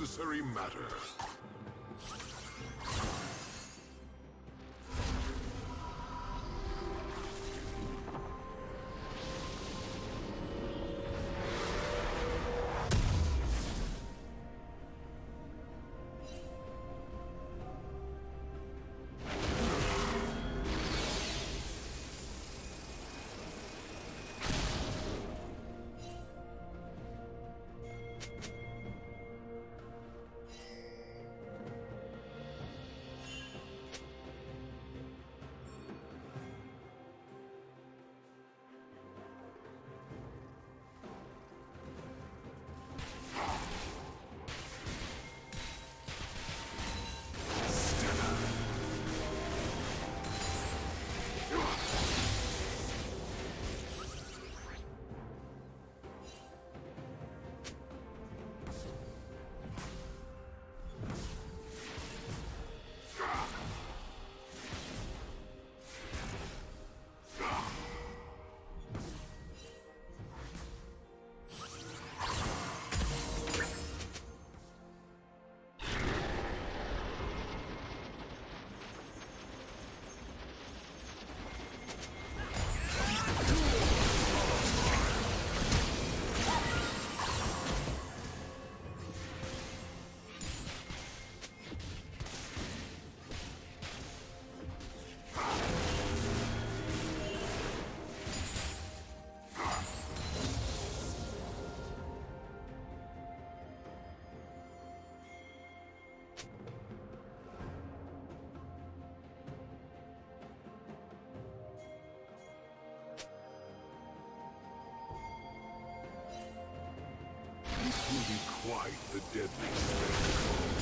Necessary matter. Be quite the deadly spectacle.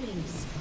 Killing spree.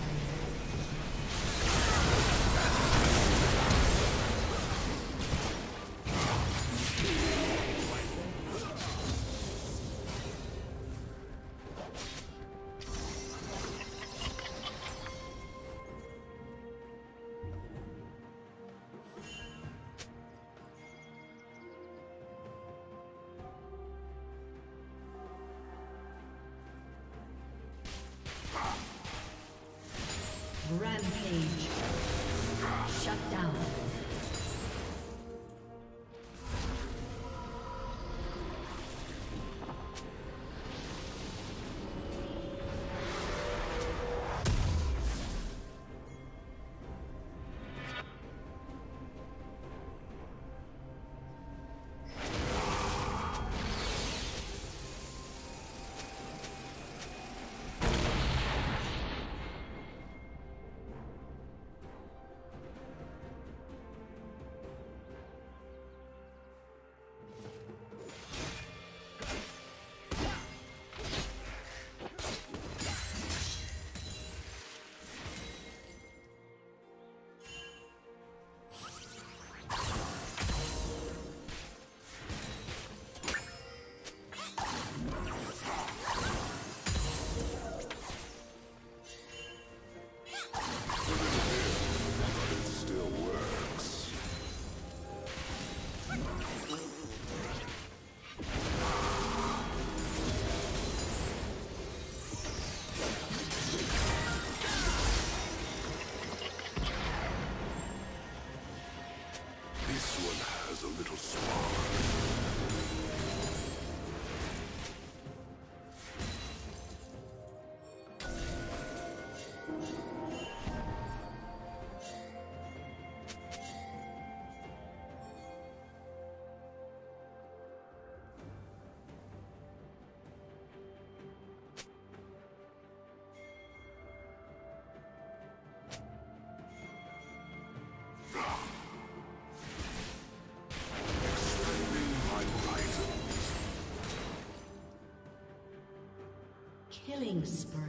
Killing spree.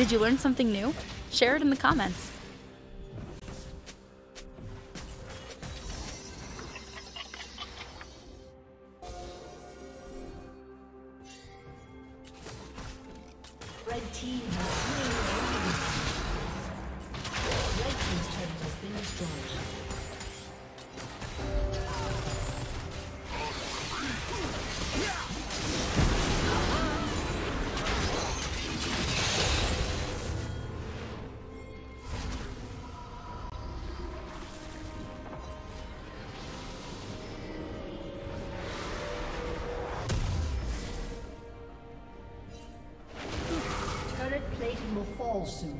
Did you learn something new? Share it in the comments. Red team soon.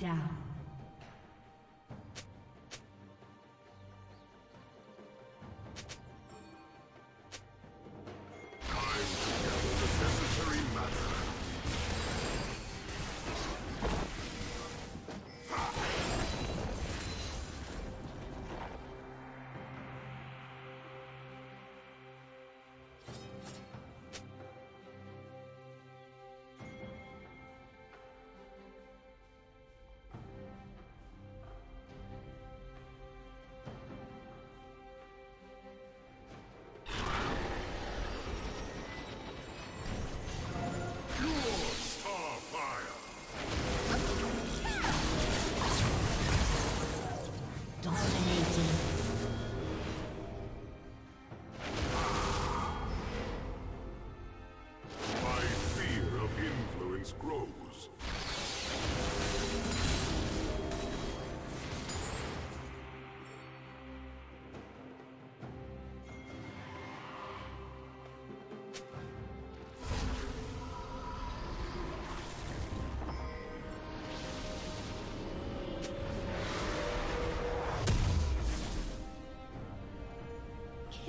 Down.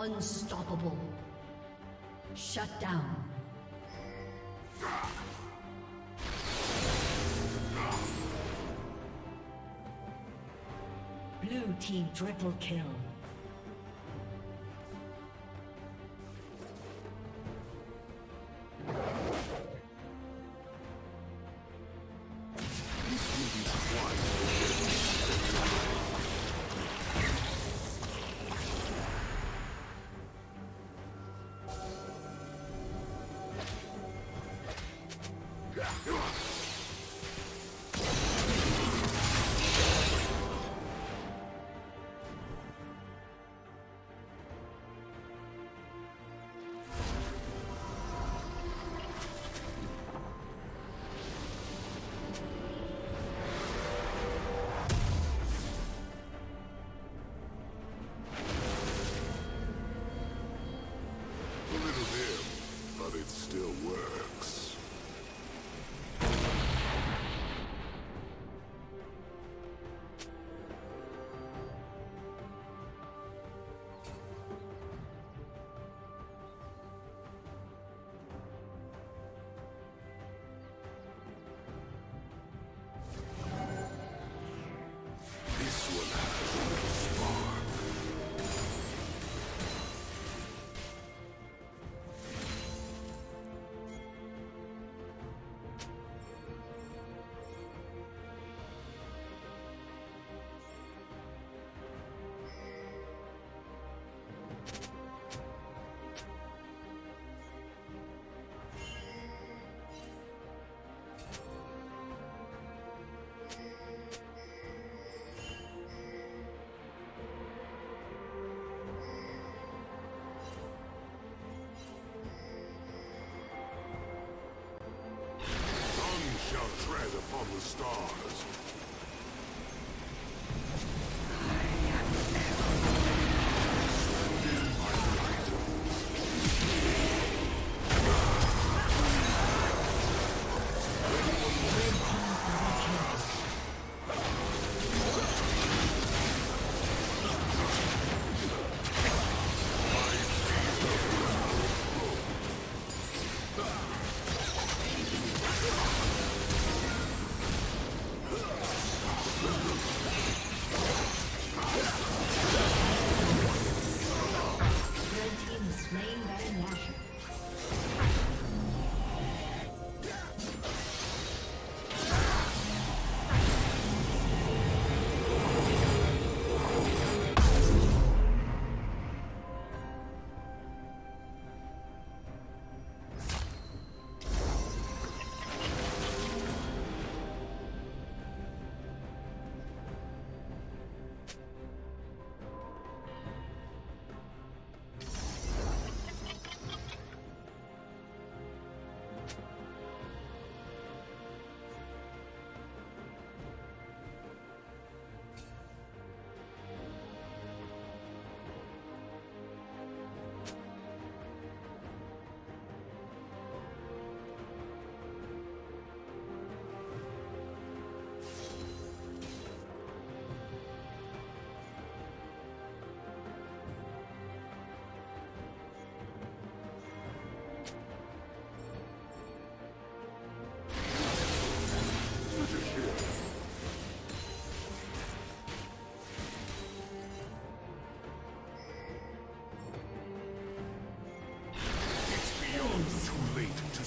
Unstoppable. Shut down. Blue team triple kill. upon the stars.